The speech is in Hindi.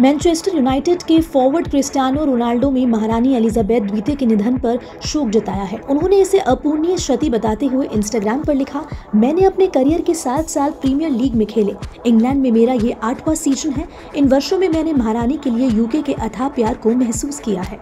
मैनचेस्टर यूनाइटेड के फॉरवर्ड क्रिस्टियानो रोनाल्डो में महारानी एलिजाबेथ द्वितीय के निधन पर शोक जताया है। उन्होंने इसे अपूर्णीय क्षति बताते हुए इंस्टाग्राम पर लिखा, मैंने अपने करियर के सात साल प्रीमियर लीग में खेले। इंग्लैंड में मेरा ये आठवां सीज़न है। इन वर्षों में मैंने महारानी के लिए यूके के अथाह प्यार को महसूस किया है।